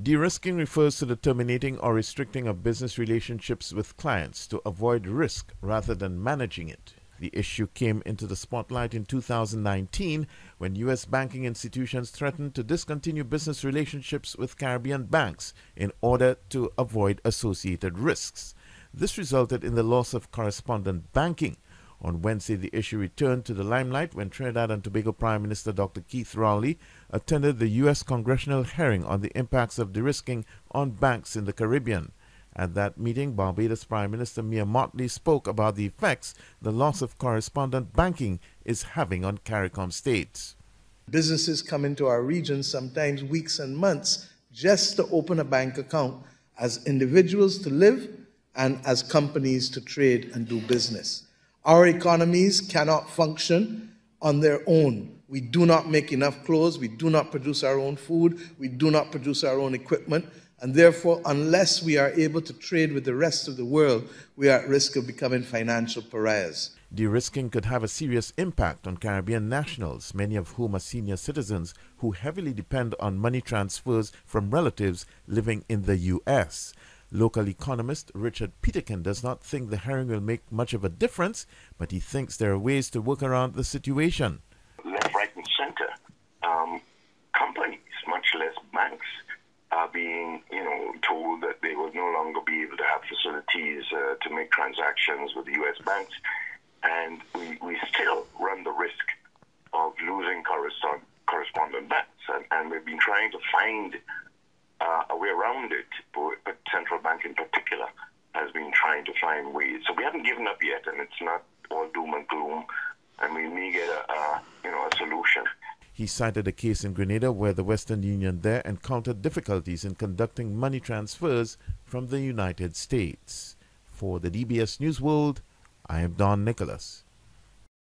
De-risking refers to the terminating or restricting of business relationships with clients to avoid risk rather than managing it. The issue came into the spotlight in 2019 when U.S. banking institutions threatened to discontinue business relationships with Caribbean banks in order to avoid associated risks. This resulted in the loss of correspondent banking. On Wednesday, the issue returned to the limelight when Trinidad and Tobago Prime Minister Dr. Keith Rowley attended the U.S. congressional hearing on the impacts of de-risking on banks in the Caribbean. At that meeting, Barbados Prime Minister Mia Mottley spoke about the effects the loss of correspondent banking is having on CARICOM states. Businesses come into our region sometimes weeks and months just to open a bank account as individuals to live and as companies to trade and do business. Our economies cannot function on their own. We do not make enough clothes, we do not produce our own food, we do not produce our own equipment, and therefore, unless we are able to trade with the rest of the world, we are at risk of becoming financial pariahs. De-risking could have a serious impact on Caribbean nationals, many of whom are senior citizens who heavily depend on money transfers from relatives living in the U.S. Local economist Richard Peterkin does not think the hearing will make much of a difference, but he thinks there are ways to work around the situation. Left, right, and center, um, companies, much less banks, are being, you know, told that they will no longer be able to have facilities uh, to make transactions with the U.S. banks, and we, we still run the risk of losing correspondent banks, and, and we've been trying to find way around it, but central bank in particular has been trying to find ways. So we haven't given up yet, and it's not all doom and gloom, and we may get a, a you know a solution. He cited a case in Grenada where the Western Union there encountered difficulties in conducting money transfers from the United States. For the DBS News World, I am Don Nicholas.